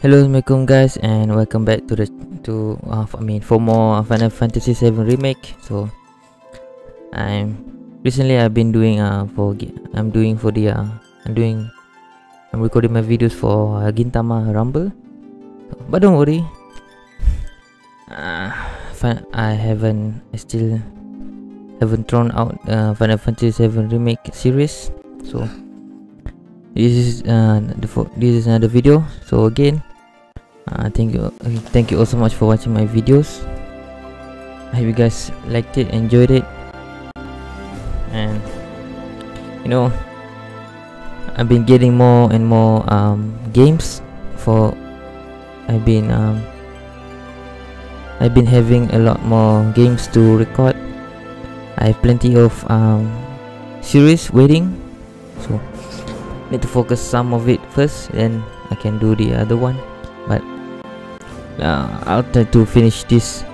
Hello, Assalamualaikum guys, and welcome back to the to uh, I mean for more Final Fantasy 7 remake. So, I'm recently I've been doing uh for I'm doing for the uh I'm doing I'm recording my videos for uh, Gintama Rumble. So, but don't worry, uh, I haven't I still haven't thrown out uh, Final Fantasy 7 remake series. So this is uh the this is another video. So again uh, thank you thank you all so much for watching my videos. I hope you guys liked it enjoyed it. And you know i've been getting more and more um, games for i've been um, i've been having a lot more games to record. I have plenty of um, series waiting. So need to focus some of it first then i can do the other one. But uh, I'll try to finish this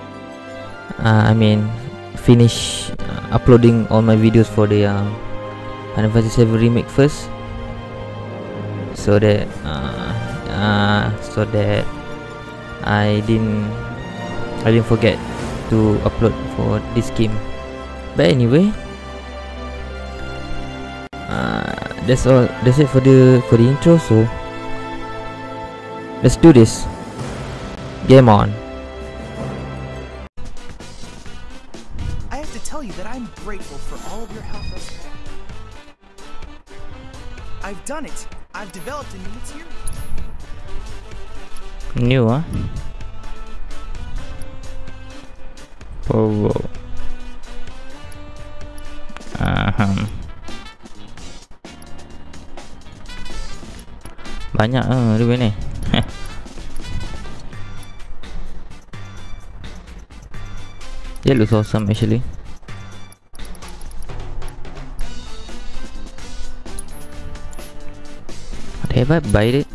uh, I mean finish uh, uploading all my videos for the uh, Final Fantasy 7 remake first. So that uh, uh, so that I didn't I didn't forget to upload for this game. But anyway uh, that's all that's it for the for the intro so let's do this Game on. I have to tell you that I'm grateful for all of your help thus far. I've done it. I've developed a new material. New, huh? Oh. Aham. Banyak ah uh, dia ni. It looks awesome actually. But have I bite it?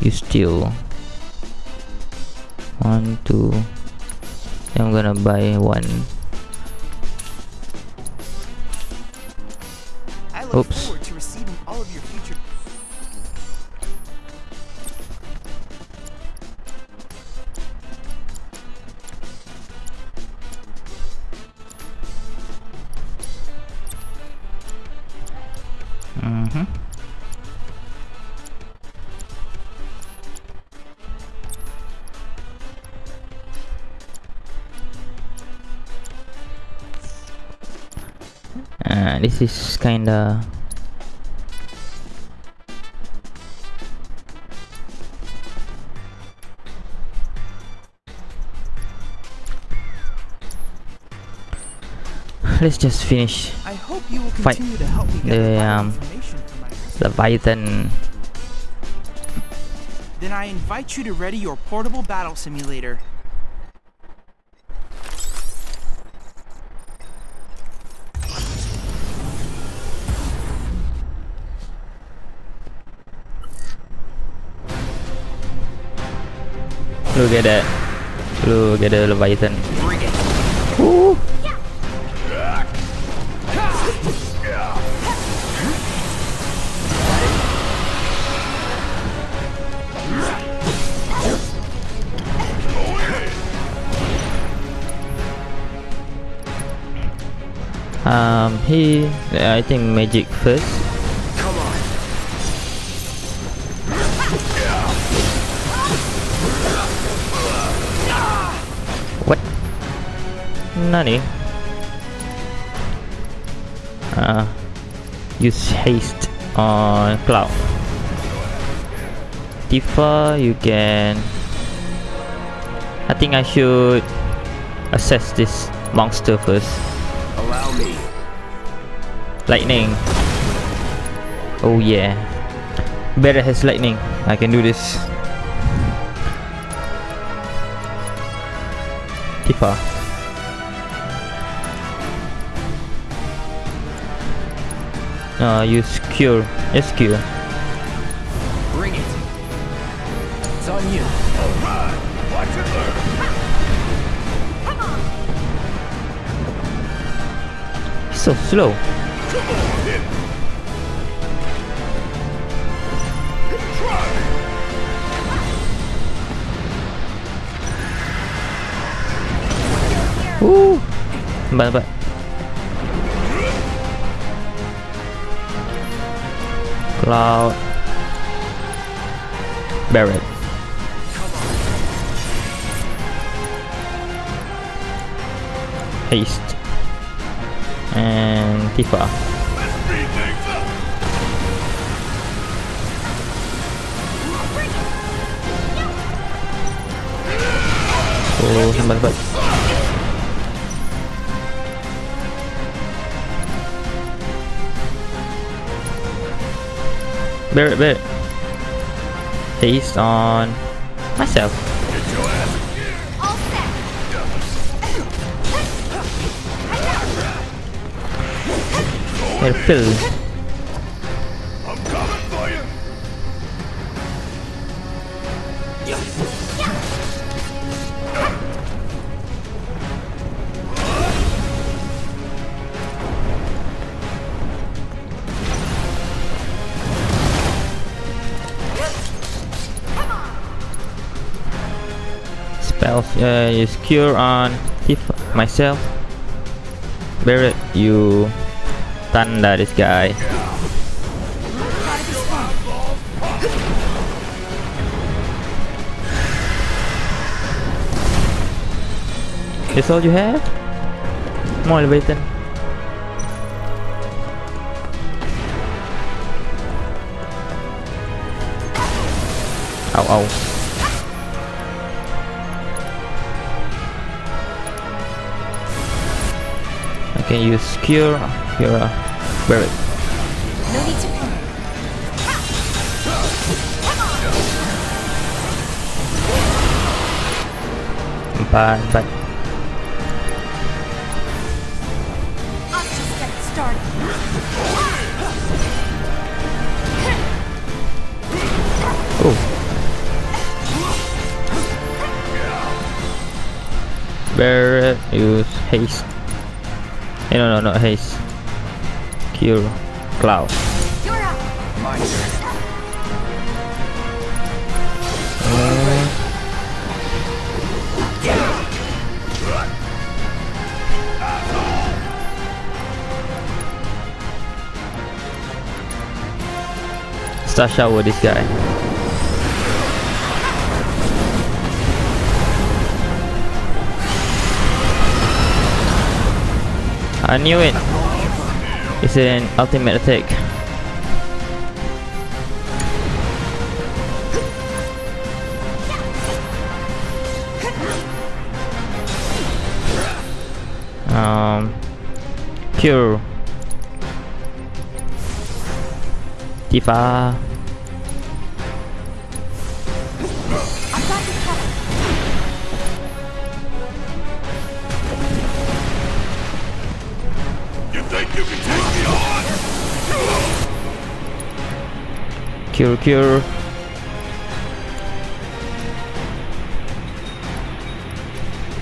You still one, two. I'm gonna buy one. Oops. This is kinda let's just finish I hope you will fight the um Leviathan. Then I invite you to ready your portable battle simulator. Look at that. Look at the Leviathan. Ooh. Um, he, I think magic first. Nani? Uh, use haste on Cloud. Tifa, you can. I think I should assess this monster first. Allow me. Lightning. Oh yeah. Better has lightning. I can do this. Tifa. uh, use cure SQ. Bring it. It's on you. Alright, watch it learn. Come on. So slow. Come on. Try. Ooh. Bye bye. Cloud. Barret. Haste. And Tifa. Oh, nampak nampak. Barret, Barret. Haste on myself. Get your uh, use cure on Tifa myself. Barret, you thunder this guy. That's all you have? More elevator. Ow, ow. Can use cure, cure, uh. I'll just get started. Oh. Barret, use haste. Eh, no, no, not haste. Cure, cloud. My turn. This guy. I knew it. It's an ultimate attack. Um, cure. Tifa. Cure, cure.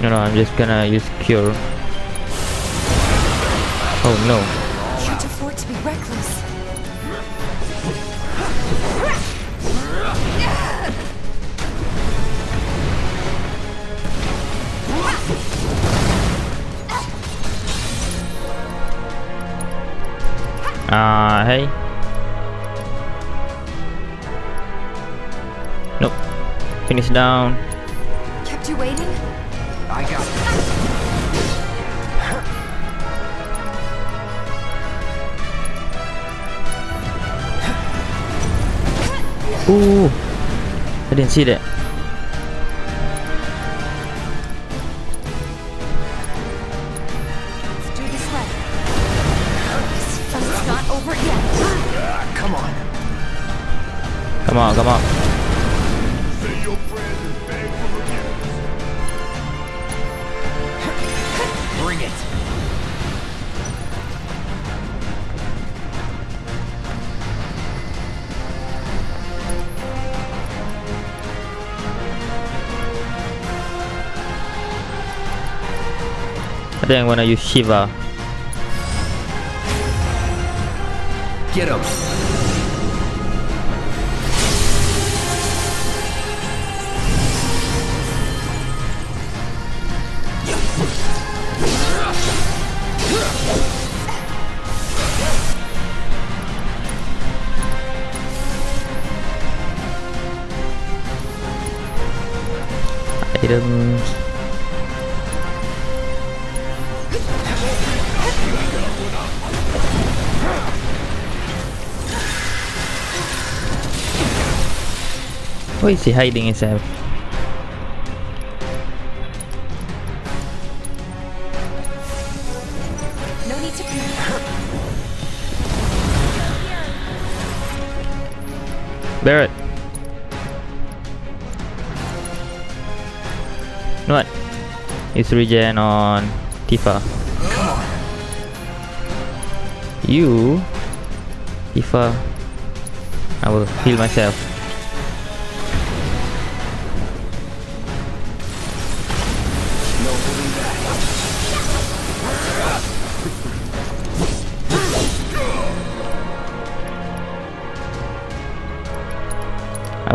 No, no, I'm just gonna use cure. Oh no. Can't afford to be reckless. Ah, hey. Finish down. Kept you waiting? I got it. Ooh. I didn't see that. Let's do this right. This fight's not over yet. Ah, come on. Come on, think I'm gonna use Shiva. Get him. Why is he hiding himself? No need to. Barret. What? It's regen on Tifa. You, Tifa. I will heal myself.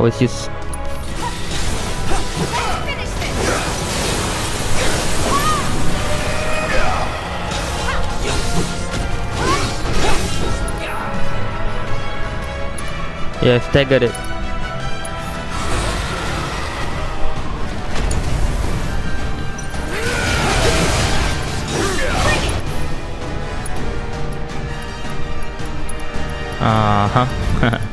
Was just yeah staggered it. Uh huh.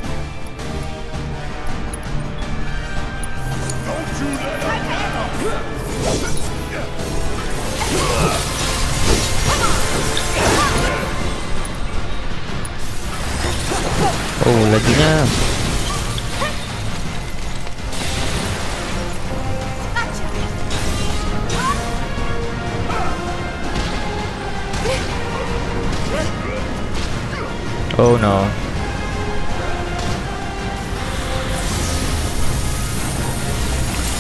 oh. No.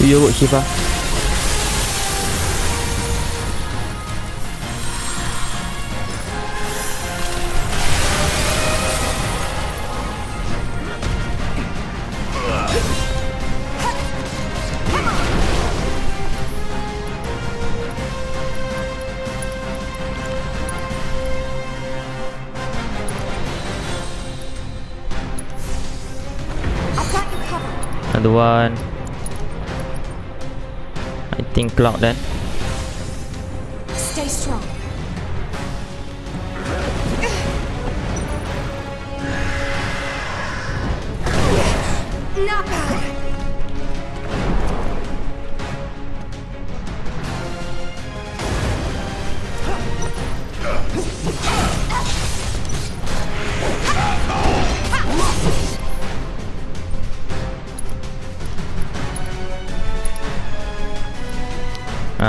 Yo, Shiva. I've one. I think cloud then.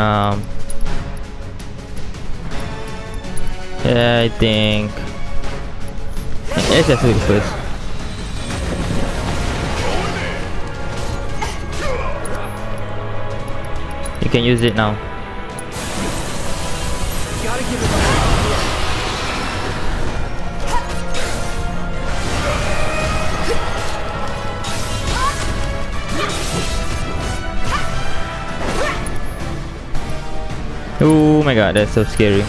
Um. Yeah, I think. Let's just do it first. You can use it now. Oh my god, that's so scary.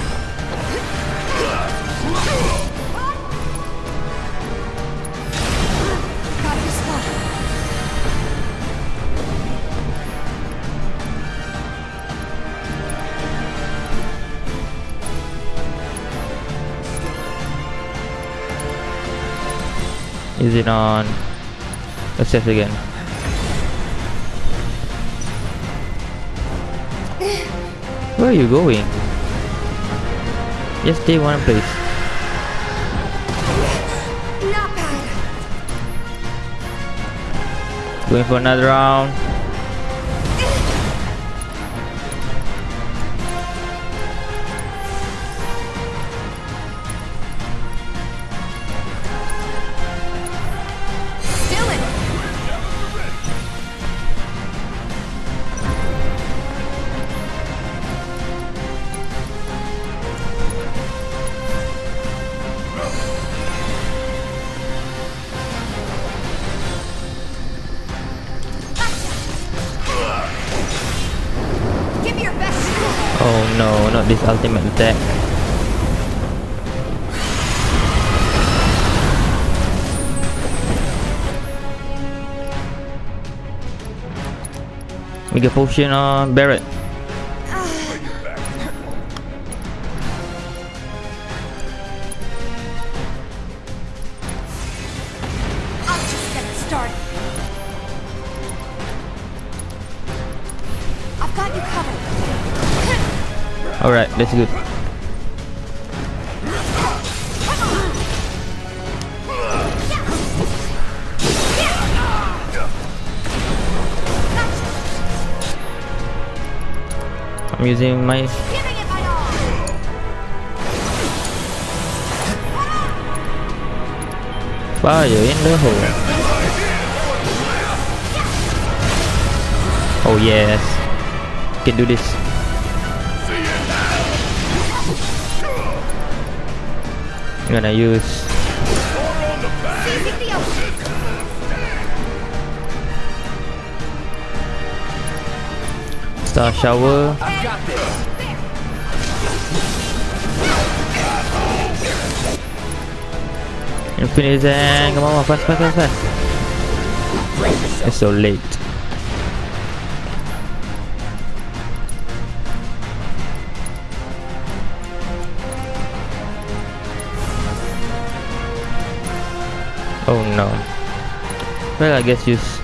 Is it on? Let's test again. Where are you going? Just stay one place. Going for another round. Uh, started. I've got you covered. Alright, that's good. Using my all. fire in the hole. Oh yes, can do this. I'm gonna use star shower. Infinity's End, come on, fast, fast, fast, fast. It's so late. Oh no. Well, I guess use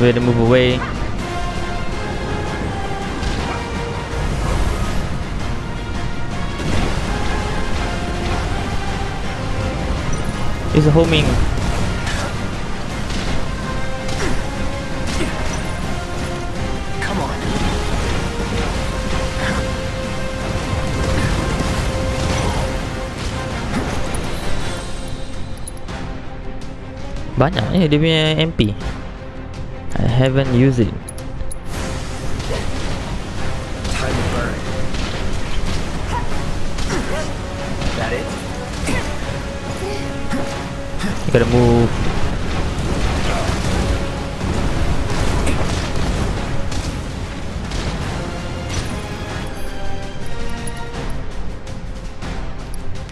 way to move away. A homing. Come on. Banyak eh dia punya MP. Haven't used it. Time to burn. That it? You gotta move.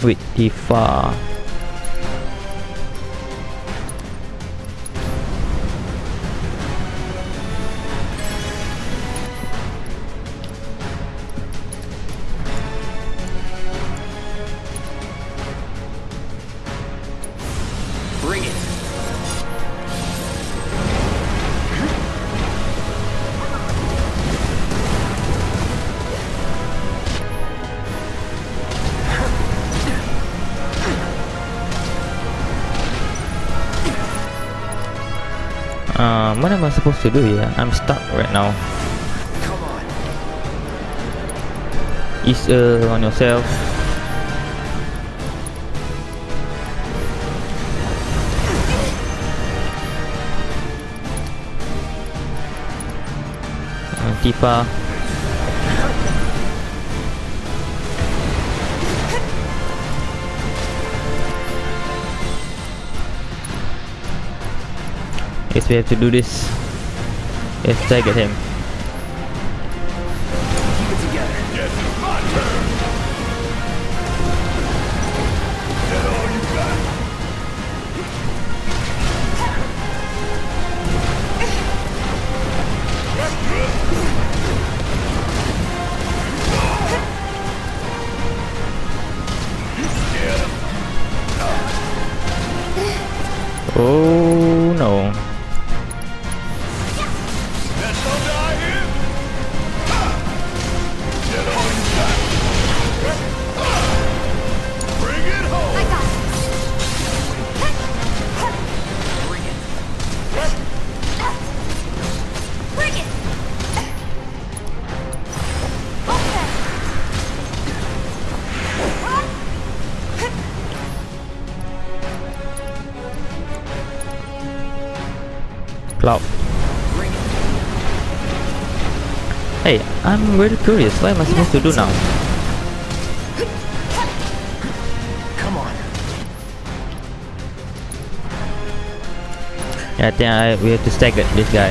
Wait, Tifa. Supposed to do here? I'm stuck right now. Come on. Ease uh, on yourself. Uh, Tifa. Guess we have to do this. Let's get him. Keep I'm really curious. What am I supposed to do now? Come on. Yeah, I think I, we have to stagger this guy.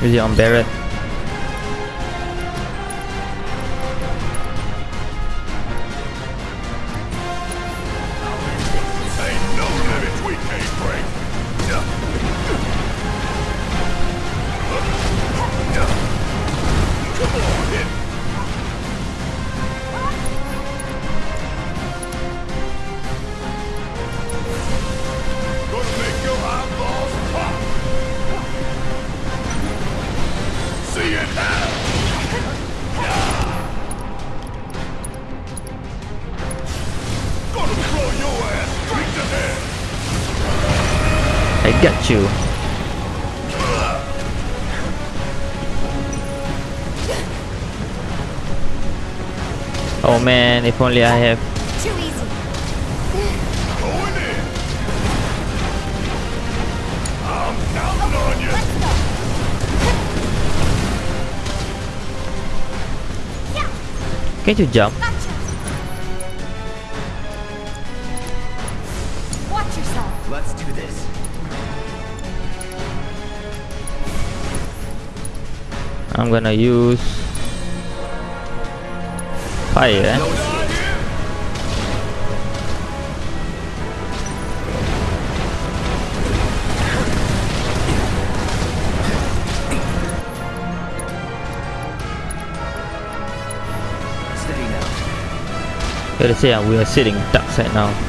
He on Barret? You. Oh man, if only I have Too easy. I'm counting on you. Can't you jump? I'm gonna use fire. eh? Gotta say we are sitting ducks right now.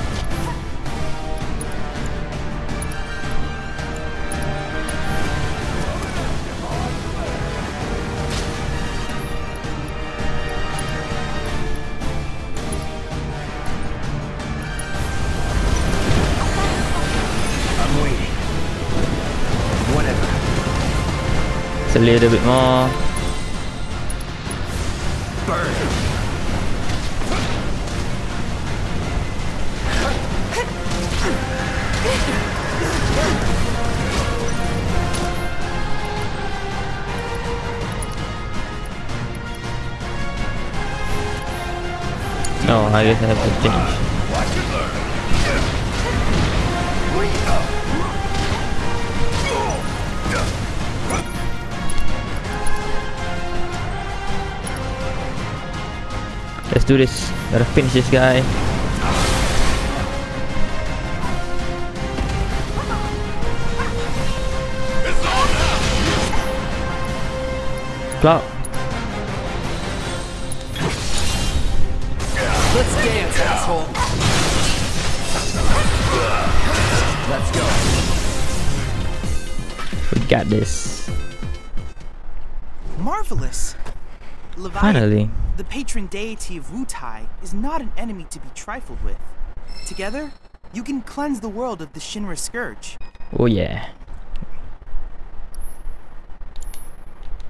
A little bit more. No, I guess I have to change. Let's do this. Gotta finish this guy. It's on now. Cloud. Let's dance, asshole. Let's go. We got this. Marvelous. Leviathan, Finally. the patron deity of Wutai, is not an enemy to be trifled with. Together, you can cleanse the world of the Shinra Scourge. Oh yeah.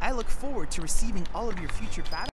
I look forward to receiving all of your future battles.